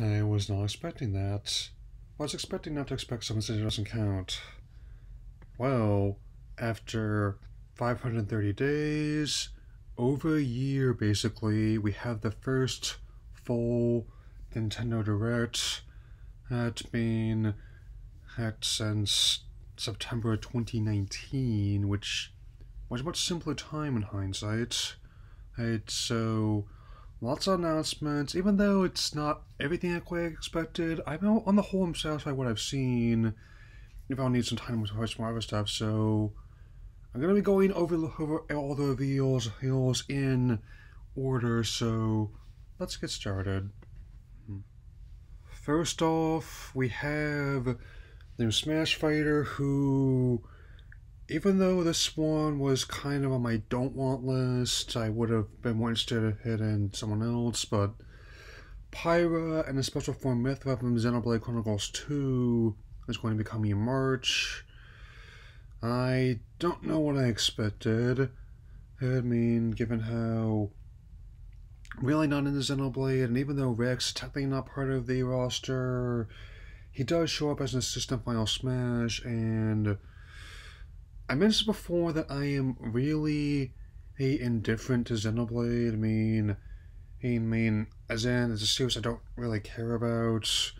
I was not expecting that. I was expecting not to expect something that doesn't count. Well, after 530 days, over a year basically, we have the first full Nintendo Direct. That's been had since September 2019, which was a much simpler time in hindsight. It's so lots of announcements, even though it's not everything I quite expected. I'm on the whole I'm satisfied with what I've seen. If I'll need some time watch some other stuff, so I'm gonna be going over, over all the reveals, reveals in order. So let's get started. Hmm. First off, we have the Smash Fighter, who even though this one was kind of on my don't want list, I would have been more interested in someone else, but Pyra and a special form Mythra from Xenoblade Chronicles 2 is going to be coming in March. I don't know what I expected. I mean, given how really not in the Xenoblade, and even though Rex technically not part of the roster, he does show up as an assistant Final Smash, and I mentioned before that I am really a indifferent to Xenoblade. I mean, I mean, as in, it's a series I don't really care about.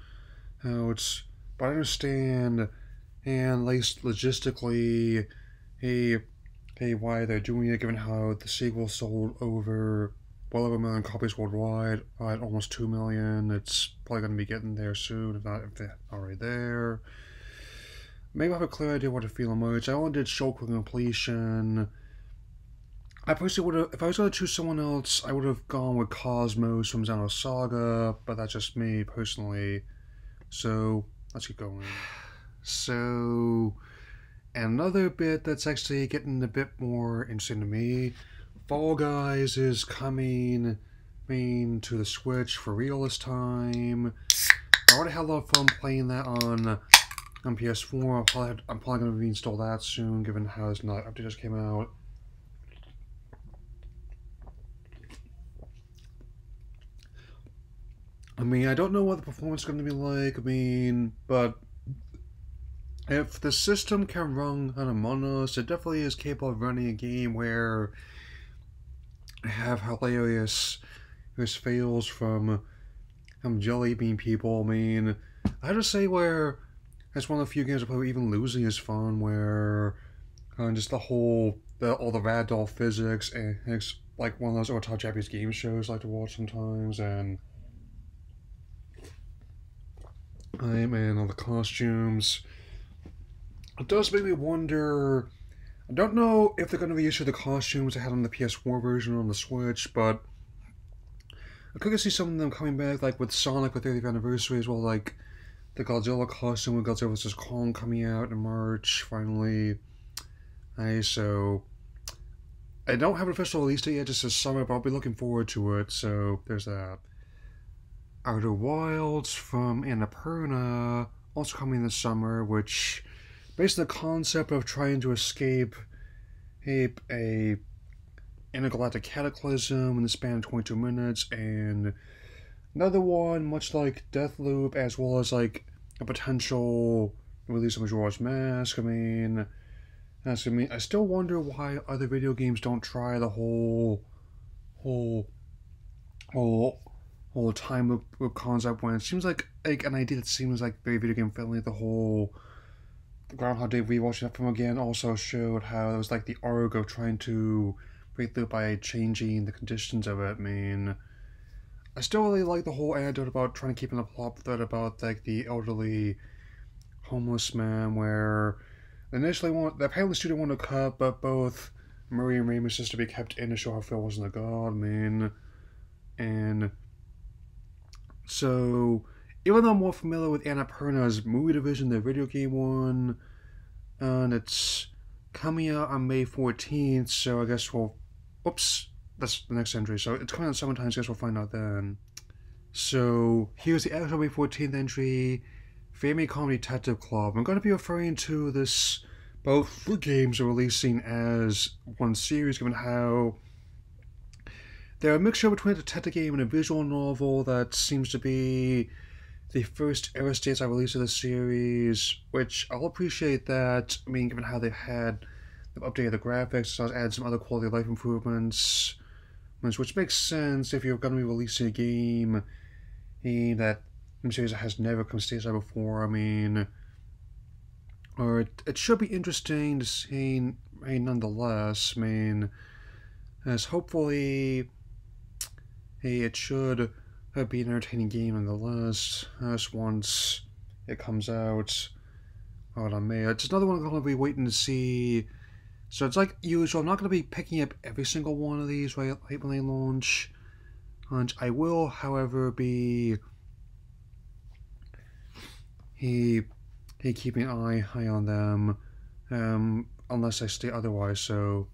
How it's, but I understand, and least logistically, hey, hey, why they're doing it, given how the sequel sold over well over a million copies worldwide, at almost two million. It's probably going to be getting there soon, if not if they're already there. Maybe I have a clear idea what to feel emerge. I only did Shulk completion. I personally would have, if I was going to choose someone else, I would have gone with KOS-MOS from Xenosaga, but that's just me personally. So, let's get going. So, another bit that's actually getting a bit more interesting to me Fall Guys is coming, coming to the Switch for real this time. I already had a lot of fun playing that on on PS4. probably I'm probably going to reinstall that soon, given how this not update just came out. I mean, I don't know what the performance is going to be like. I mean, but if the system can run on Among Us, it definitely is capable of running a game where I have hilarious this fails from um, jelly bean people. I mean, I just say where it's one of the few games I play where even losing is fun, where uh, just the whole, the, all the ragdoll physics, and it's like one of those top Japanese game shows I like to watch sometimes, and I'm in all the costumes. It does make me wonder. I don't know if they're going to reissue the costumes they had on the PS4 version on the Switch, but I could see some of them coming back, like with Sonic with 30th anniversary as well, like the Godzilla costume with Godzilla vs. Kong coming out in March, finally. I so I don't have an official release date yet, just this summer, but I'll be looking forward to it, so there's that. Outer Wilds from Annapurna, also coming this summer, which based on the concept of trying to escape a, a intergalactic cataclysm in the span of 22 minutes, and another one much like Deathloop, as well as like a potential release of Majora's Mask. I mean, that's I mean, I still wonder why other video games don't try the whole, whole, whole, whole time loop, loop concept when it seems like like an idea that seems like very video game friendly. The whole Groundhog Day rewatching that film again also showed how it was like the arc of trying to break through by changing the conditions of it. I mean, I still really like the whole anecdote about trying to keep in the plot thread about like the elderly homeless man where initially want the studio wanted to cut, but both Murray and Ramis just to be kept in to show how Phil wasn't a god. I mean, and so even though I'm more familiar with Anna Annapurna's movie division, the video game one, and it's coming out on May 14th, so I guess we'll. Whoops, that's the next entry. So it's coming out summertime, so I guess we'll find out then. So here's the actual 14th entry Famicom Detective Club. I'm going to be referring to this. Both the games are releasing as one series, given how they're a mixture between a detective game and a visual novel that seems to be the first ever stateside released of the series, which I'll appreciate that. I mean, given how they've had, they've updated the graphics, so added some other quality of life improvements, which makes sense if you're going to be releasing a game eh, that series has never come to stateside before. I mean, or it, it should be interesting to see. I mean, nonetheless, I mean, as hopefully, hey, it should uh, be an entertaining game nonetheless. As once it comes out out on May, it's another one I'm going to be waiting to see. So it's like usual. I'm not going to be picking up every single one of these right, right when they launch. And I will, however, be he he keeping an eye high on them, um, unless I state otherwise. So,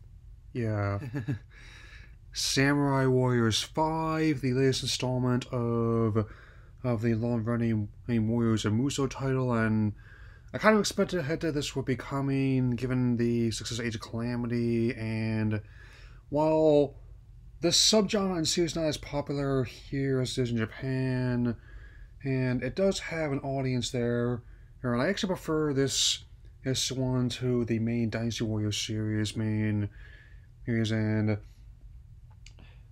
yeah. Samurai Warriors Five, the latest installment of of the long-running Warriors of Musou title, and I kind of expected that this would be coming, given the success of Age of Calamity, and while the subgenre and series not as popular here as it is in Japan, and it does have an audience there. And I actually prefer this this one to the main Dynasty Warriors series main series, and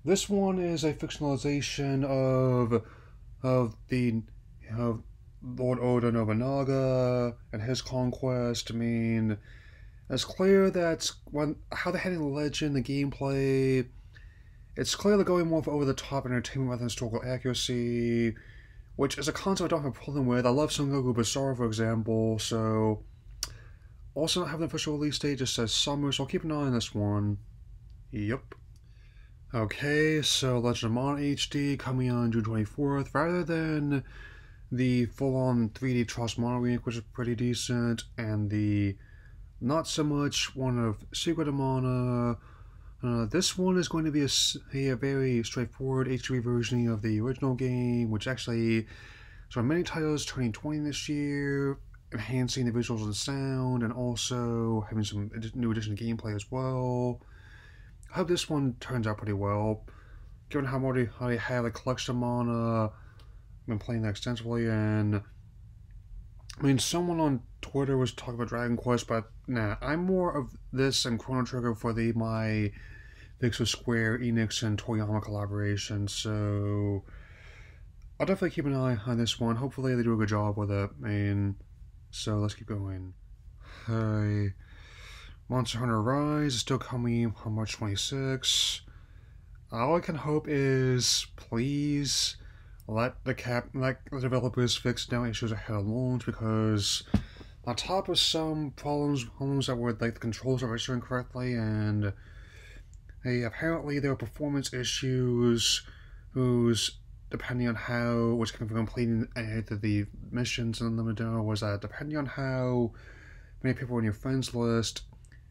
this one is a fictionalization of of the of Lord Oda Nobunaga and his conquest. I mean, it's clear that when how they're handling the legend, the gameplay, it's clearly going more for over the top entertainment rather than historical accuracy which is a concept I don't have a problem with. I love Sengoku Basara, for example, so also not having an official release date, just says summer, so I'll keep an eye on this one. Yep. Okay, so Legend of Mana HD coming on June 24th, rather than the full-on 3D Trials of Mana which is pretty decent, and the not so much one of Secret of Mana, uh, this one is going to be a, a very straightforward HD version of the original game, which actually so many titles turning 20 this year, enhancing the visuals and sound, and also having some new addition gameplay as well. I hope this one turns out pretty well, given how much I have a collection of mana. Been playing that extensively, and I mean, someone on Twitter was talking about Dragon Quest, but nah, I'm more of this and Chrono Trigger for the my Pixel Square, Enix, and Toriyama collaboration. So I'll definitely keep an eye on this one. Hopefully they do a good job with it. Mean, so let's keep going. Hi. Monster Hunter Rise is still coming on March 26. All I can hope is please let the cap let the developers fix down issues ahead of launch because on top of some problems problems that were like the controls are registering correctly and Hey, apparently there were performance issues whose depending on how which came from completing any of the missions in the demo was that depending on how many people were on your friends list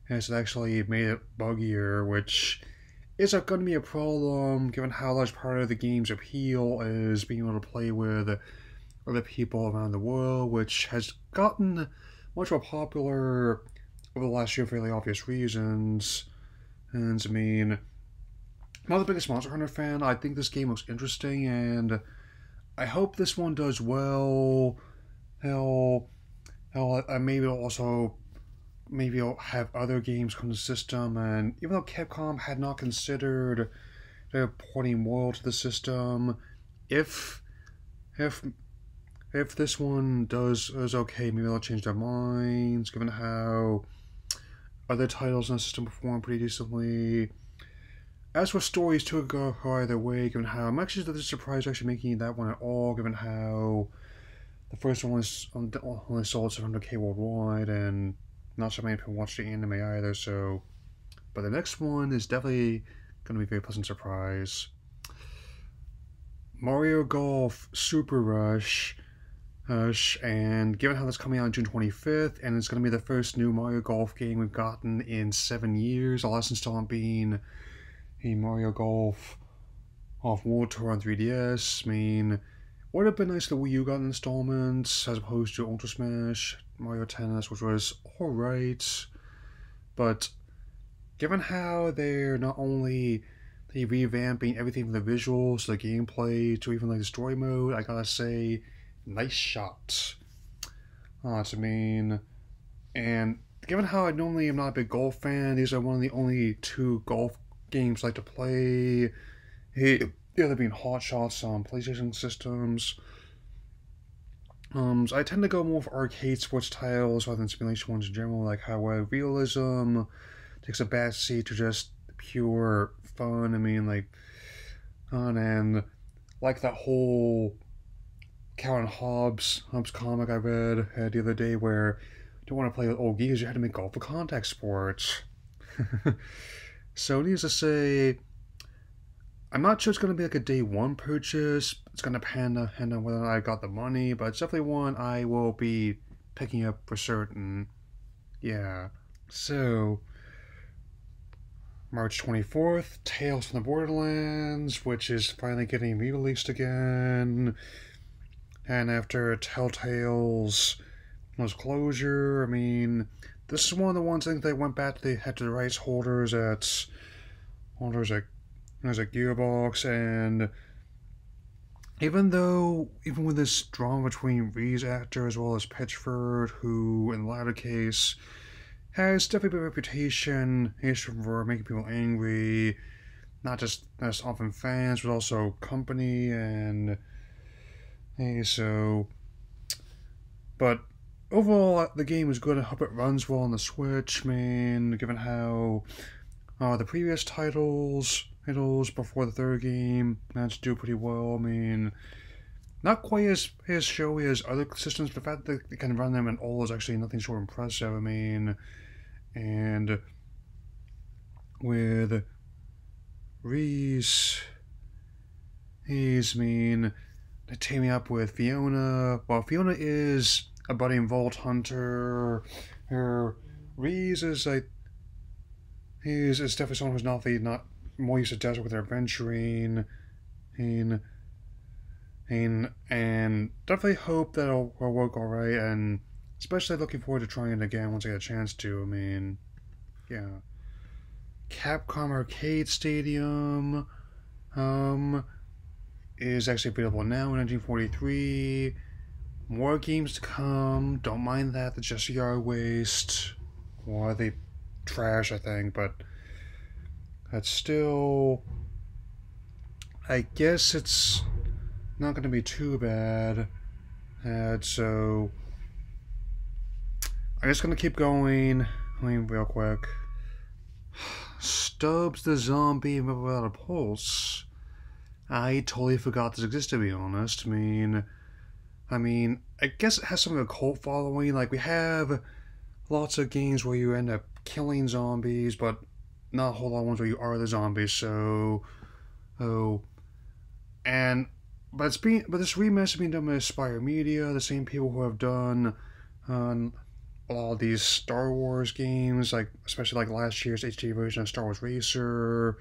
has actually made it buggier, which is going to be a problem given how large part of the game's appeal is being able to play with other people around the world, which has gotten much more popular over the last year for really obvious reasons. And I mean, I'm not the biggest Monster Hunter fan. I think this game looks interesting, and I hope this one does well. Hell, hell, uh, maybe it'll also maybe it'll have other games come to the system. And even though Capcom had not considered porting more to the system, if if if this one does is okay, maybe they'll change their minds, given how other titles in the system perform pretty decently. As for stories, two go either way, given how I'm actually surprised actually making that one at all, given how the first one was only sold 700k worldwide, and not so many people watched the anime either. So, but the next one is definitely going to be a very pleasant surprise. Mario Golf Super Rush Hush, and given how that's coming out on June 25th, and it's going to be the first new Mario Golf game we've gotten in seven years, the last installment being a Mario Golf off World Tour on 3DS. I mean, would have been nice the Wii U got installments as opposed to Ultra Smash, Mario Tennis, which was alright. But given how they're not only they revamping everything from the visuals, to the gameplay, to even like the story mode, I gotta say nice shot. Uh, I mean, and given how I normally am not a big golf fan, these are one of the only two golf games I like to play. Hey, the other being Hot Shots on PlayStation systems. Um, so I tend to go more for arcade sports titles rather than simulation ones in general, like how uh, realism takes a back seat to just pure fun. I mean, like, on and like that whole Calvin Hobbes Hobbes comic I read uh, the other day where you don't want to play with old gears, you had to make golf a contact sport. so needless to say, I'm not sure it's going to be like a day one purchase. It's going to depend on, depend on whether I got the money, but it's definitely one I will be picking up for certain. Yeah. So, March 24th, Tales from the Borderlands, which is finally getting re released again. And after Telltale's was closure, I mean, this is one of the ones I think they went back to the, had to the rights holders at holders at there's a Gearbox, and even though, even with this drama between Ree's actor as well as Pitchford, who in the latter case has definitely a reputation for making people angry, not just as often fans, but also company and hey, so. But overall, the game is good. I hope it runs well on the Switch. man. given how uh, the previous titles before the third game managed to do pretty well. I mean, not quite as, as showy as other systems, but the fact that they can run them in all is actually nothing so impressive. I mean, and with Rhys, he's I team me up with Fiona. Well, Fiona is a budding Vault Hunter. Her Rhys is like he's is definitely someone who's not the not more desert with their adventuring and and and definitely hope that it'll, it'll work all right and especially looking forward to trying it again once I get a chance to. I mean, yeah. Capcom Arcade Stadium um, is actually available now in 1943. More games to come. Don't mind that. The Jesse Yard Waste. Or they trash, I think, but that's still. I guess it's not going to be too bad. And so. I'm just going to keep going. I mean, real quick. Stubbs the zombie without a pulse. I totally forgot this existed, to be honest. I mean, I mean, I guess it has some of a cult following. Like, we have lots of games where you end up killing zombies, but not a whole lot of ones where you are the zombies. So, oh, and but it's being but this remaster being done by Aspyr Media, the same people who have done um, all these Star Wars games, like especially like last year's HD version of Star Wars Racer.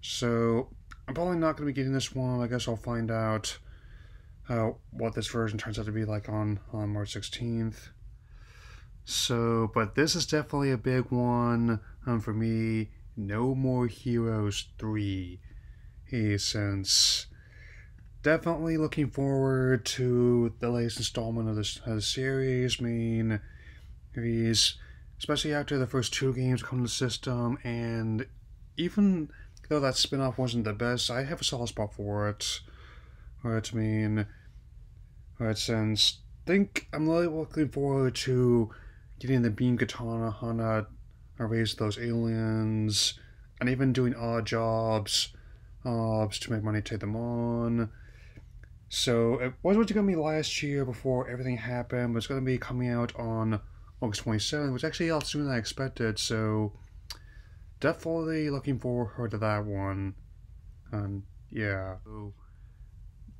So I'm probably not going to be getting this one. I guess I'll find out uh, what this version turns out to be like on on March 16th. So, but this is definitely a big one um, for me. No More Heroes 3. Hey, since definitely looking forward to the latest installment of this, of series. I mean, he's especially after the first two games come to the system, and even though that spin off wasn't the best, I have a soft spot for it. Right, I mean, right, since think I'm really looking forward to getting the beam katana Hana erase those aliens and even doing odd jobs jobs to make money take them on. So it was going to be last year before everything happened, but it's going to be coming out on August 27th, which actually a lot sooner than I expected. So definitely looking forward to that one. And yeah.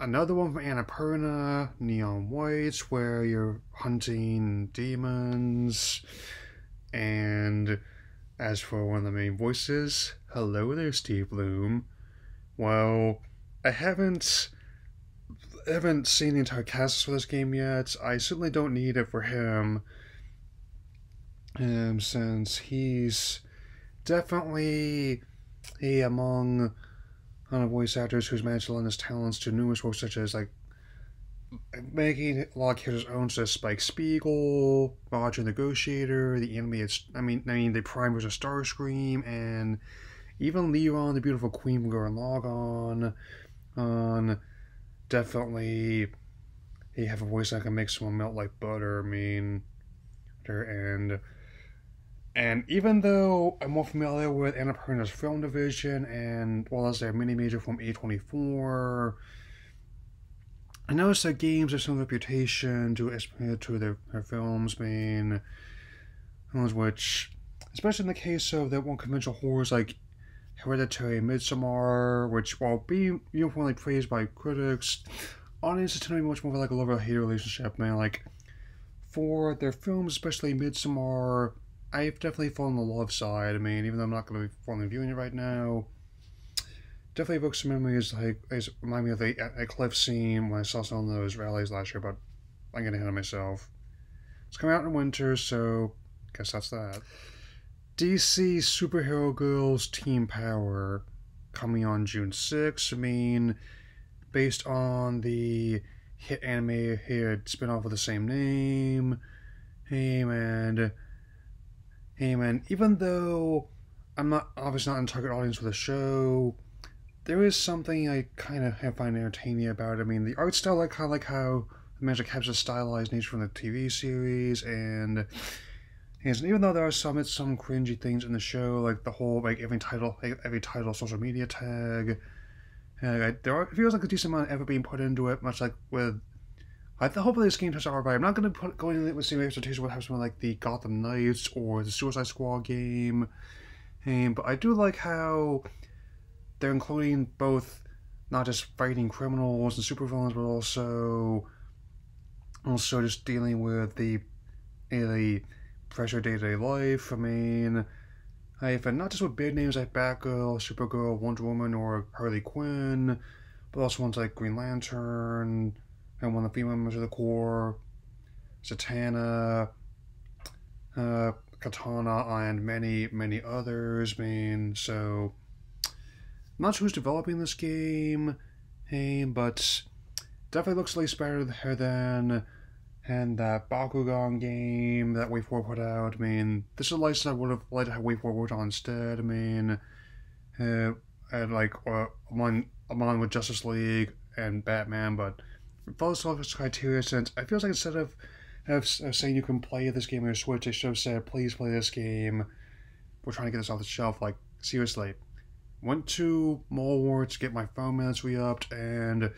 Another one from Annapurna, Neon Whites, where you're hunting demons. And as for one of the main voices, hello there, Steve Blum. Well, I haven't haven't seen the entire cast for this game yet. I certainly don't need it for him. Um, since he's definitely a among on voice actors who's managed to lend his talents to numerous works such as like making of characters own to Spike Spiegel, Roger Negotiator, the animated. I mean, I mean the Prime versus Starscream, and even Leon, the beautiful Queen from Gurren Lagann. On um, definitely, he have a voice that can make someone melt like butter. I mean, and and even though I'm more familiar with Annapurna's film division and well as their mini major from A24 I noticed that games have some reputation to to their, their films being ones which, especially in the case of that one conventional horrors like Hereditary and Midsommar, which while being uniformly praised by critics, audiences tend to be much more like a love or hate relationship, man. Like for their films, especially Midsommar, I've definitely fallen on the love side. I mean, even though I'm not going to be formally viewing it right now, definitely evokes some memories. Like, it remind me of a, a cliff scene when I saw some of those rallies last year, but I'm getting ahead of myself. It's coming out in winter, so I guess that's that. DC Superhero Girls Teen Power coming on June 6th. I mean, based on the hit anime hit spin-off with the same name. Hey man. Hey man, even though I'm not obviously not in target audience for the show, there is something I kind of find entertaining about. I mean, the art style, like how like how the magic captures stylized nature from the TV series, and, and even though there are some some cringy things in the show, like the whole like every title every title social media tag, uh, there are, it feels like a decent amount of effort being put into it, much like with. I th- hopefully this game turns out alright. I'm not going to put go it with same expectations with something like the Gotham Knights or the Suicide Squad game, um, but I do like how they're including both not just fighting criminals and supervillains, but also also just dealing with the the pressure day to day life. I mean, I've not just with big names like Batgirl, Supergirl, Wonder Woman, or Harley Quinn, but also ones like Green Lantern and one of the female members of the Corps, Satana, uh, Katana, and many many others. I mean, so not sure who's developing this game, hey, but definitely looks at least better than and that Bakugan game that WayForward put out. I mean, this is a license I would have liked to have WayForward worked on instead. I mean, uh, and like uh, among among with Justice League and Batman, but follows all this criteria since I feel like instead of, of, of saying you can play this game on your Switch, they should have said, please play this game. We're trying to get this off the shelf. Like, seriously went to Mallward to get my phone minutes re-upped, and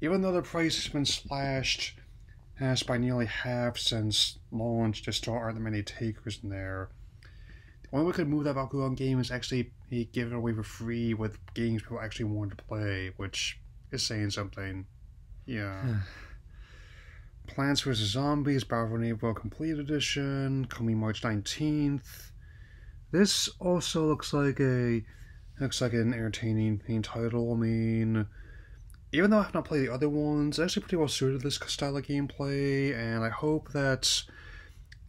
even though the price has been slashed as by nearly half since launch, there still aren't that many takers in there. The only way we could move that Bakugan game is actually he give it away for free with games people actually want to play, which is saying something. Yeah. Hmm. Plants vs. Zombies Battle for Complete Edition coming March 19th. This also looks like a Looks like an entertaining title. I mean, even though I have not played the other ones, it's actually pretty well suited to this style of gameplay, and I hope that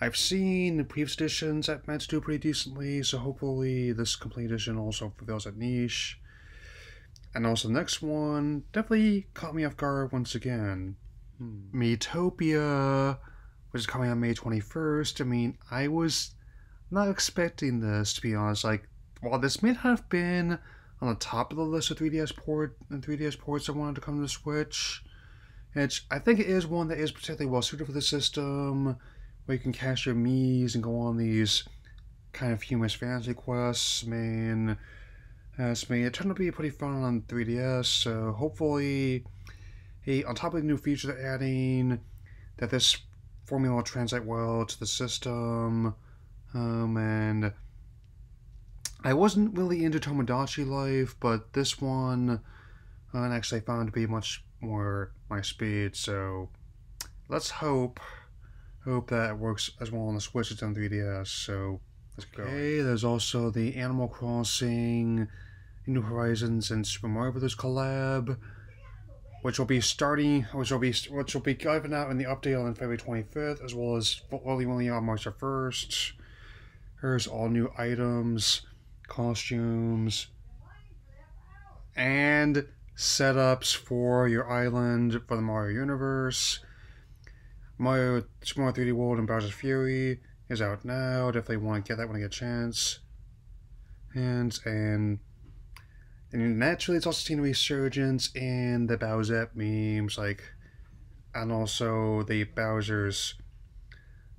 I've seen the previous editions that meant to do pretty decently, so hopefully this complete edition also fulfills that niche. And also the next one definitely caught me off guard once again. Hmm. Miitopia, which is coming on May 21st. I mean, I was not expecting this, to be honest. Like, while this may have been on the top of the list of 3DS port and 3DS ports that wanted to come to the Switch, it's, I think it is one that is particularly well suited for the system, where you can cast your Mii's and go on these kind of humorous fantasy quests. I mean, as me, it turned out to be pretty fun on 3DS, so hopefully, hey, on top of the new features they're adding, that this formula will translate well to the system, um, and I wasn't really into Tomodachi Life, but this one uh, actually found to be much more my speed. So let's hope hope that works as well on the Switch as on 3DS. So let's go. Okay, there's also the Animal Crossing, New Horizons, and Super Mario Bros. collab, which will be starting, which will be which will be given out in the update on February 25th, as well as fully on March 1st. Here's all new items costumes, and setups for your island for the Mario universe. Mario Super Mario 3D World and Bowser's Fury is out now. Definitely want to get that when I get a chance. And and and naturally, it's also seen a resurgence in the Bowser memes, like, and also the Bowser's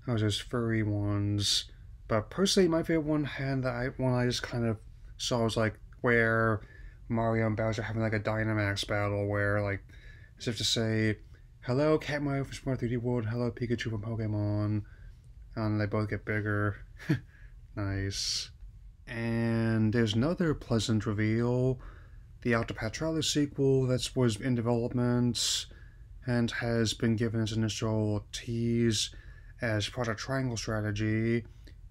Bowser's furry ones. But personally, my favorite one hand that I one I just kind of saw was like where Mario and Bowser having like a Dynamax battle, where like as if to say, "Hello, Cat Mario from Smart 3D World. Hello, Pikachu from Pokemon," and they both get bigger. nice. And there's another pleasant reveal. The Octopath Traveler sequel that was in development and has been given its initial tease as Project Triangle Strategy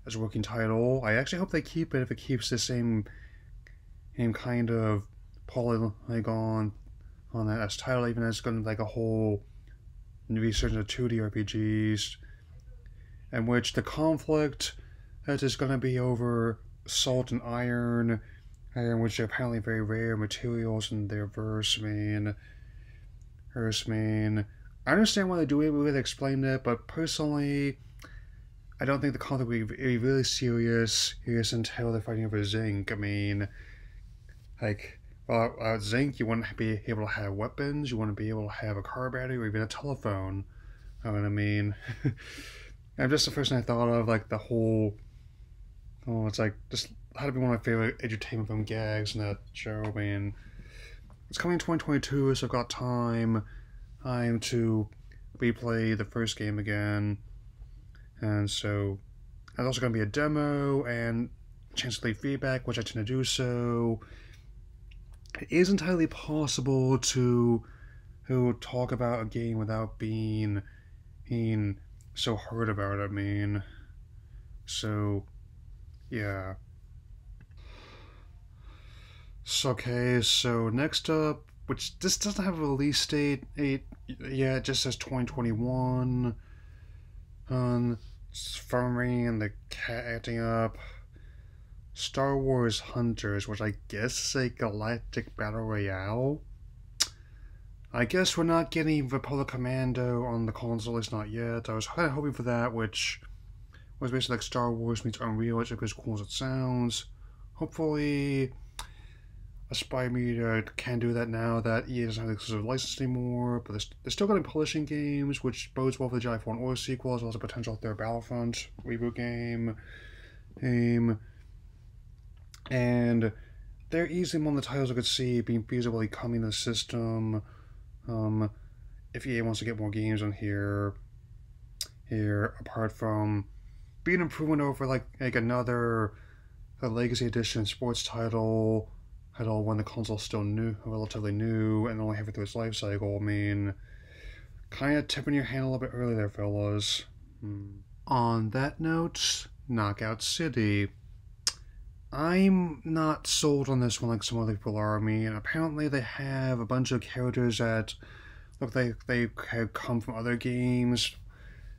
as a working title. I actually hope they keep it if it keeps the same, same kind of polygon on that as title, even as going to like a whole research into 2D RPGs, in which the conflict that is going to be over salt and iron, which are apparently very rare materials in their verse main. Verse main. I understand why they do it, we would explain it, but personally, I don't think the conflict will be really serious, serious until they're fighting over zinc. I mean, like, well, uh, zinc, you wouldn't be able to have weapons, you wouldn't be able to have a car battery or even a telephone. Know what I mean? I'm just the first thing I thought of, like, the whole. Oh, it's like, just had to be one of my favorite entertainment film gags in that show. I mean, it's coming in 2022, so I've got time, time to replay the first game again. And so, there's also going to be a demo and chance to leave feedback, which I tend to do so. It is entirely possible to who talk about a game without being being so hurt about it. I mean, so yeah. So, okay, so next up, which this doesn't have a release date, it, yeah, it just says 2021. Um, farming and the cat acting up. Star Wars Hunters, which I guess is a galactic battle royale. I guess we're not getting Republic Commando on the console, at least not yet. I was kind of hoping for that, which was basically like Star Wars meets Unreal, which is as cool as it sounds. Hopefully, Aspyr Media can do that now that EA doesn't have the exclusive license anymore, but they're, they're still going to be publishing games, which bodes well for the Jedi Fallen Order sequel, as well as a potential third Battlefront reboot game. game. And they're easily of the titles I could see being feasibly coming to the system. Um, if EA wants to get more games on here, here apart from being improvement over like like another the Legacy Edition sports title, title when the console's still new, relatively new, and only halfway through its life cycle. I mean, kind of tipping your hand a little bit early there, fellas. Hmm. On that note, Knockout City. I'm not sold on this one like some other people are. I mean, apparently they have a bunch of characters that look like they have come from other games.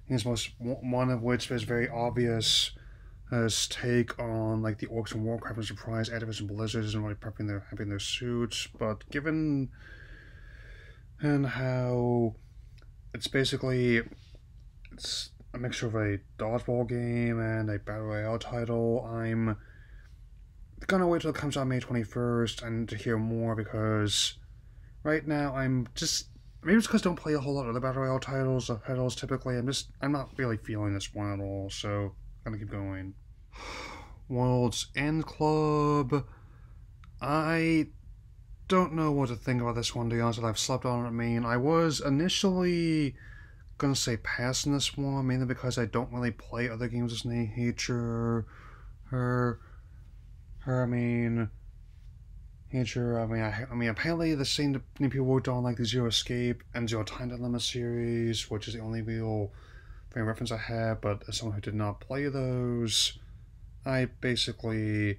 Most one of which is very obvious take on like the Orcs and Warcraft and Surprise, Activision Blizzard isn't really prepping their having their suits, but given and how it's basically it's a mixture of a dodgeball game and a battle royale title, I'm gonna wait till it comes out May 21st and to hear more because right now I'm just maybe it's because I don't play a whole lot of the battle royale titles or titles typically. I'm just I'm not really feeling this one at all, so I'm gonna keep going. World's End Club. I don't know what to think about this one to be honest. I've slept on it. I mean, I was initially gonna say passing this one mainly because I don't really play other games this nature. Her her, I mean, nature. I mean, I, I mean, apparently the same people worked on like the Zero Escape and Zero Time Dilemma series, which is the only real frame reference I have. But as someone who did not play those, I basically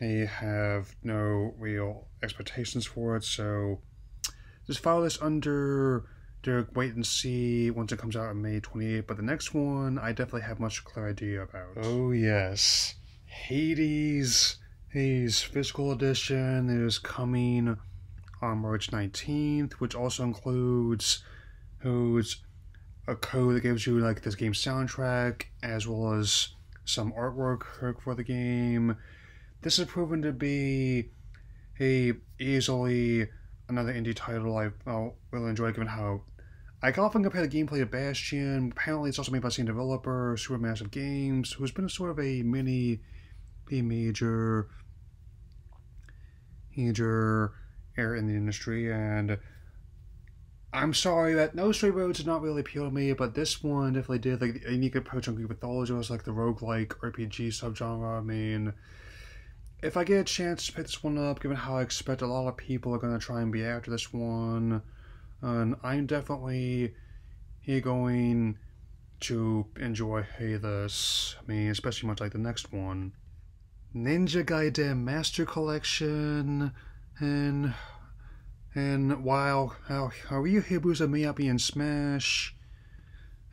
have no real expectations for it. So just follow this under to wait and see once it comes out on May 28th. But the next one, I definitely have much clear idea about. Oh yes. Hades, Hades Physical Edition is coming on March 19th, which also includes who's a code that gives you like this game soundtrack as well as some artwork for the game. This has proven to be a easily another indie title I will really enjoy given how I can often compare the gameplay to Bastion. Apparently, it's also made by the same developer, Supermassive Games, who's been a sort of a mini, a major, major error in the industry. And I'm sorry that No Straight Roads did not really appeal to me, but this one definitely did. Like a unique approach on Greek mythology was like the roguelike RPG subgenre. I mean, if I get a chance to pick this one up, given how I expect a lot of people are going to try and be after this one and I'm definitely going to enjoy hey this. I mean, especially much like the next one. Ninja Gaiden Master Collection, and and while how how you Hayabusa may not be in Smash,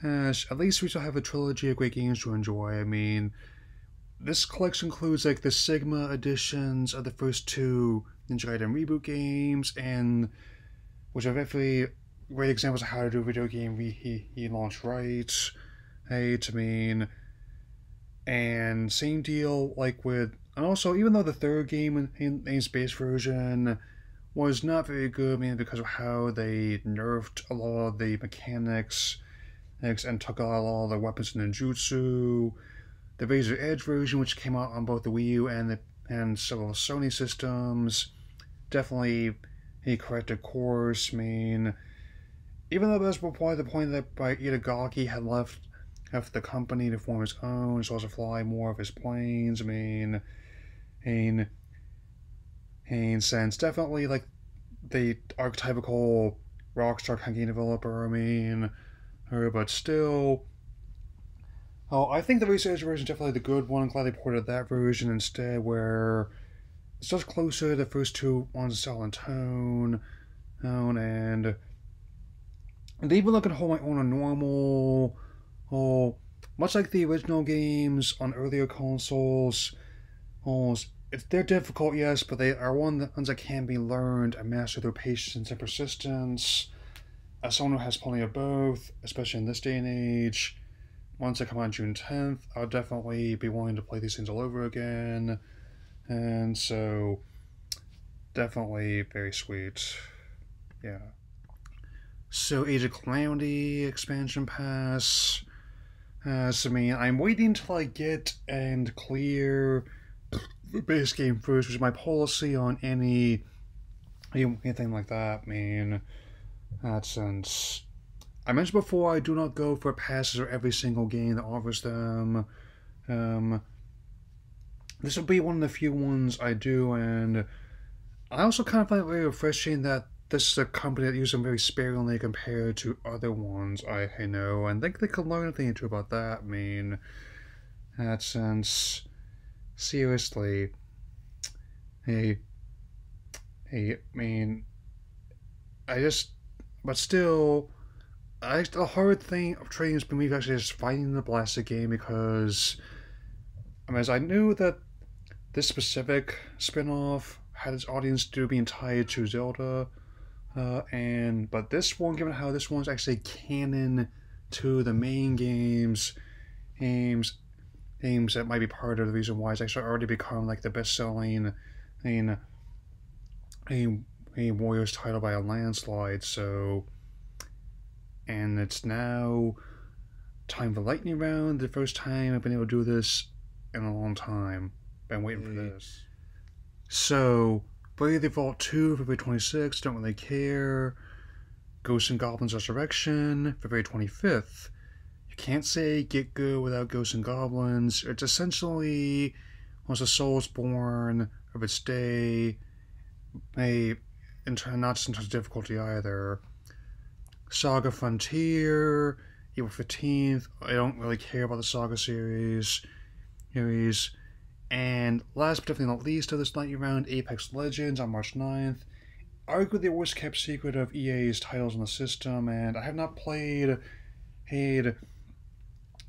as at least we still have a trilogy of great games to enjoy. I mean, this collection includes like the Sigma editions of the first two Ninja Gaiden reboot games and which are definitely great examples of how to do a video game he launched right. Hey, I mean, and same deal like with, and also even though the third game in, in, space version was not very good, I mean, because of how they nerfed a lot of the mechanics and took out a lot of the weapons and ninjutsu. The Razor Edge version, which came out on both the Wii U and the and several Sony systems, definitely he corrected course. I mean, even though was probably the point that by Itagaki had left left the company to form his own, so as to fly more of his planes. I mean, in in sense, definitely like the archetypical Rockstar kind of developer. I mean, but still. Oh, I think the research version is definitely the good one. I'm glad they ported that version instead, where it's just closer to the first two ones style and tone, tone and they even look at hold my own on normal, oh, much like the original games on earlier consoles. Oh, it's, they're difficult, yes, but they are one the ones that can be learned and mastered through patience and persistence. As someone who has plenty of both, especially in this day and age, once they come out June 10th, I'll definitely be willing to play these things all over again. And so, definitely very sweet. Yeah. So, Age of Calamity expansion pass. Uh, so, I mean, I'm waiting until I get and clear base game first, which is my policy on any anything like that. I mean, that sense. I mentioned before I do not go for passes for every single game that offers them. Um, this will be one of the few ones I do, and I also kind of find it very refreshing that this is a company that uses them very sparingly compared to other ones I, I know, and I think they could learn a thing or two about that. I mean, that sense, seriously, hey, hey, I mean, I just, but still, I, the hard thing of trading been me actually just fighting the blasted game because, I mean, as I knew that this specific spin-off had its audience due being tied to Zelda, uh, and but this one, given how this one's actually canon to the main games, games, games that might be part of the reason why it's actually already become like the best-selling, I mean, a a Warriors title by a landslide. So, and it's now time for lightning round. The first time I've been able to do this in a long time. Been waiting for this. So, Bravely Default 2, February 26th, don't really care. Ghosts and Goblins Resurrection, February 25th. Can't say Get Good without Ghosts and Goblins. It's essentially once a Soulsborne of its day, a not just in terms of difficulty either. Saga Frontier, April 15th. I don't really care about the Saga series. Series. And last but definitely not least of this lightning round, Apex Legends on March 9th. Arguably the worst kept secret of EA's titles on the system, and I have not played played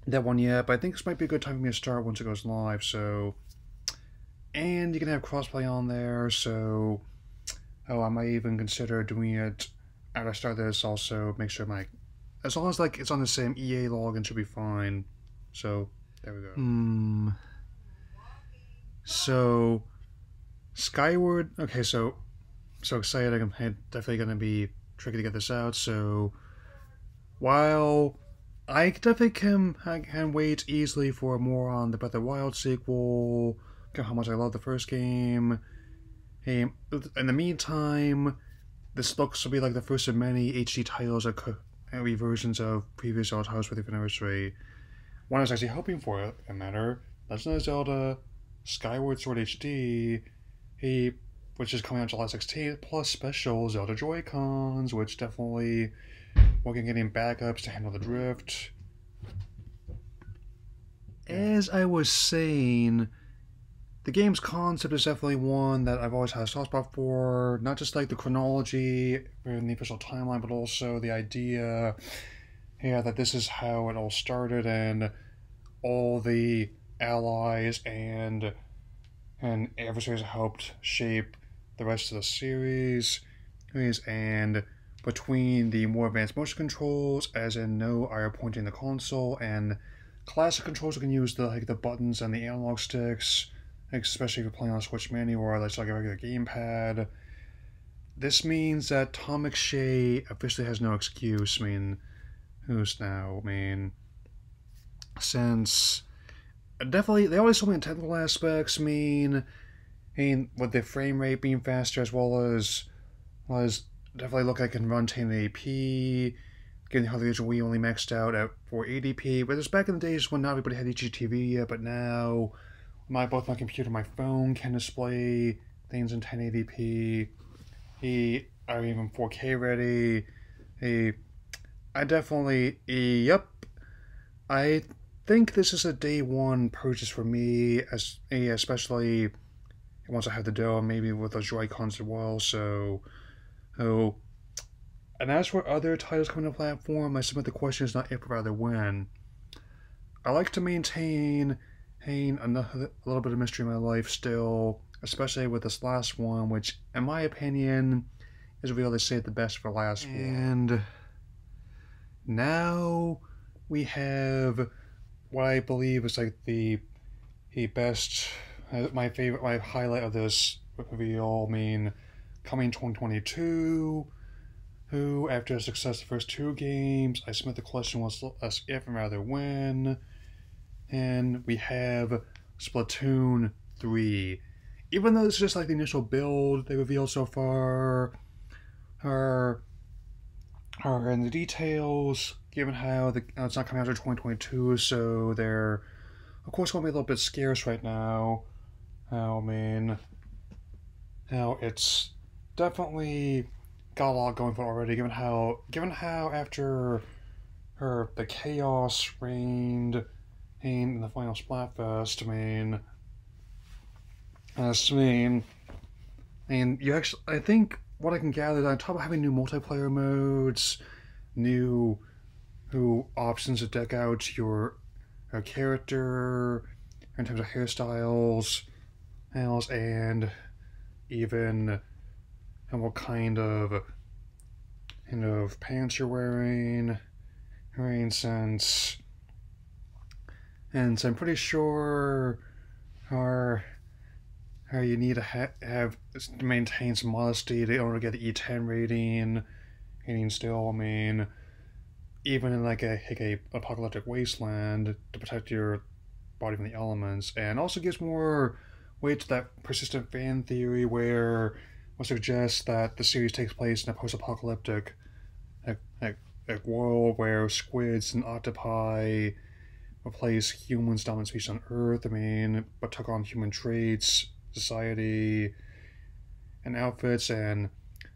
that one yet, but I think this might be a good time for me to start once it goes live, so and you can have crossplay on there, so oh, I might even consider doing it after I start this. Also, make sure my as long as like it's on the same EA login, should be fine. So there we go. Hmm. So Skyward. Okay, so so excited! I'm definitely gonna be tricky to get this out. So while I definitely can I can wait easily for more on the Breath of the Wild sequel. How much I love the first game. Hey, in the meantime, this looks to be like the first of many HD titles that could be versions of previous Zelda titles for the anniversary. One I was actually hoping for, a matter, Legend of Zelda Skyward Sword HD, he, which is coming out July 16th, plus special Zelda Joy-Cons, which definitely working getting backups to handle the drift. As I was saying, the game's concept is definitely one that I've always had a soft spot for. Not just like the chronology and the official timeline, but also the idea, yeah, that this is how it all started and all the allies and and adversaries helped shape the rest of the series. And between the more advanced motion controls, as in no eye pointing the console, and classic controls, you can use the like the buttons and the analog sticks, especially if you're playing on a Switch Mini or that's like a regular gamepad. This means that Tom McShea officially has no excuse. I mean, who's now? I mean, since definitely they always told me in technical aspects mean I mean with the frame rate being faster as well as was definitely look like I can run 1080p getting how the original Wii only maxed out at 480p but it's back in the days when not everybody had HDTV yet but now my both my computer and my phone can display things in 1080p he are even 4K ready. He I definitely yep I think this is a day one purchase for me, as especially once I have the dough, maybe with those Joy-Cons as well. So, oh, and as for other titles coming to the platform, I submit the question is not if, but rather when. I like to maintain, maintain another, a little bit of mystery in my life still, especially with this last one, which, in my opinion, is really saved the best for last. And now we have what I believe is like the the best, uh, my favorite, my highlight of this reveal. I mean, coming 2022. Who, after a success the first two games, I submit the question was as if and rather when, and we have Splatoon 3. Even though it's just like the initial build they revealed so far, are are in the details given how the uh, it's not coming out until 2022, so they're of course going to be a little bit scarce right now. I mean, now it's definitely got a lot going for it already. Given how, given how after her the chaos reigned in the final Splatfest, I mean, I mean, and you actually, I think what I can gather, on top of having new multiplayer modes, new who options to deck out your, character in terms of hairstyles, and even and what kind of kind of pants you're wearing, wearing since and so I'm pretty sure our how you need to ha- have maintain some modesty in order to get the E10 rating. And still, I mean, even in like a like a apocalyptic wasteland to protect your body from the elements, and also gives more weight to that persistent fan theory where what suggests that the series takes place in a post-apocalyptic like, like, world where squids and octopi replace humans dominant species on Earth. I mean, but took on human traits, society, and outfits, and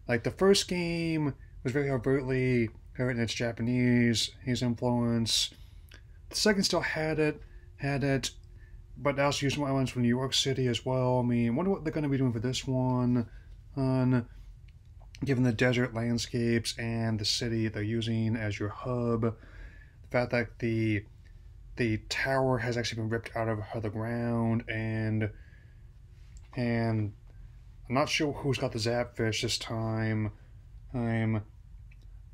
like the first game was very overtly and it's Japanese, his influence. The second still had it, had it, but also used some elements from New York City as well. I mean, wonder what they're going to be doing for this one. On given the desert landscapes and the city they're using as your hub, the fact that the the tower has actually been ripped out of the ground and and I'm not sure who's got the Zapfish this time. I'm,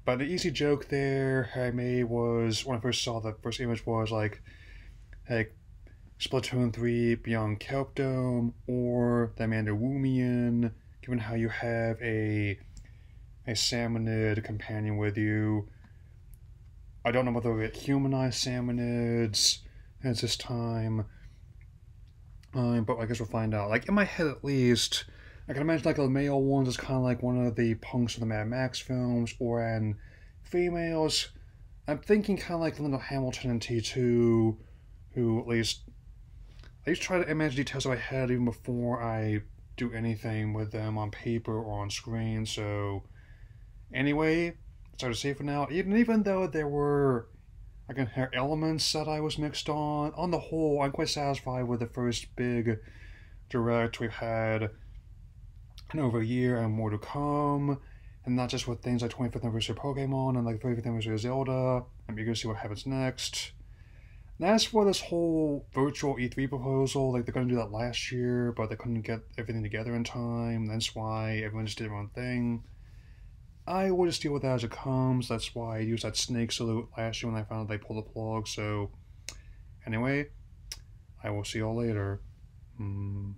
but the easy joke there I made was when I first saw the first image was like, like Splatoon 3 Beyond Kelp Dome or the Woomian, given how you have a a salmonid companion with you. I don't know whether we get humanized salmonids at this time. Um, but I guess we'll find out. Like in my head at least, I can imagine like the male ones is kind of like one of the punks of the Mad Max films, or an females. I'm thinking kind of like Linda Hamilton in T2, who at least I used to try to imagine details in my head even before I do anything with them on paper or on screen. So, anyway, it's hard to say for now. Even even though there were, I can hear elements that I was mixed on. On the whole, I'm quite satisfied with the first big direct we've had in over a year and more to come. And not just with things like 25th anniversary Pokemon and like 35th anniversary Zelda. I'm eager to see what happens next. And as for this whole virtual E3 proposal, like they're going to do that last year, but they couldn't get everything together in time. That's why everyone just did their own thing. I will just deal with that as it comes. That's why I used that snake salute last year when I found they pulled the plug. So, anyway, I will see y'all later. Mm.